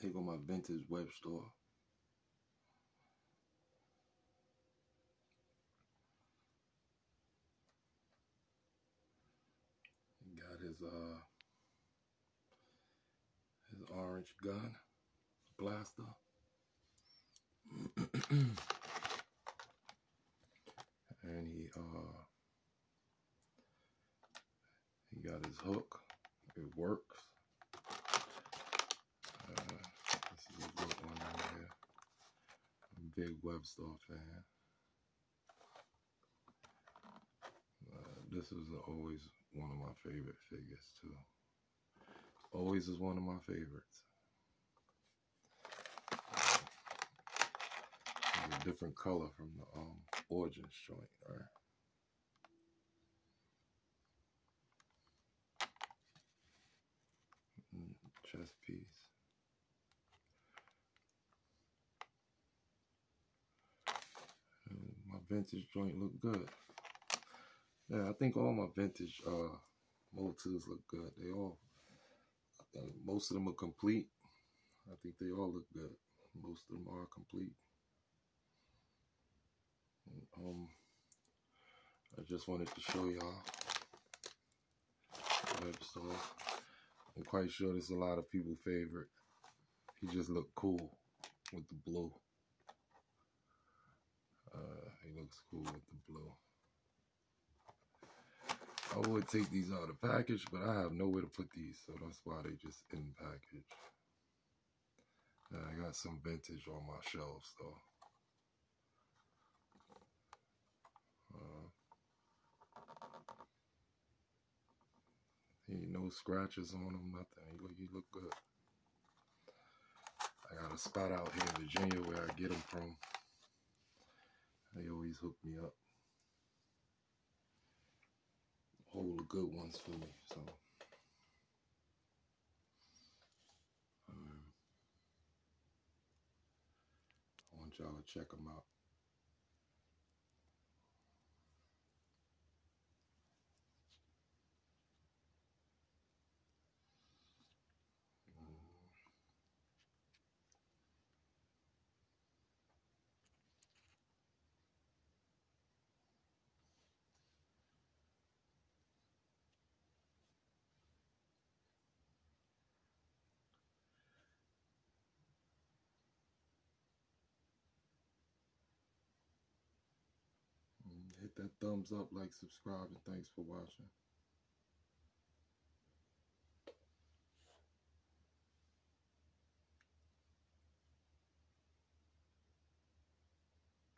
Here go my vintage Webstor. He got his uh his orange gun blaster. and he uh he got his hook. It works. Uh, this is a good one right here. Big Webstor fan. Uh, this is always one of my favorite figures too. Always is one of my favorites. a different color from the um, Origins joint, right? Mm, chest piece. Vintage joint look good. Yeah, I think all my vintage uh Motus look good. They all, I think most of them are complete. I think they all look good. Most of them are complete. Um, I just wanted to show y'all I'm quite sure this is a lot of people' favorite. He just looked cool with the blue. Uh, he looks cool with the blue. I would take these out of the package, but I have nowhere to put these, so that's why they just in package. I got some vintage on my shelves though. He no scratches on him, nothing. He look, he look good. I got a spot out here in Virginia where I get them from. They always hook me up. Hold the good ones for me, so. Um, I want y'all to check them out. Hit that thumbs up, like, subscribe, and thanks for watching.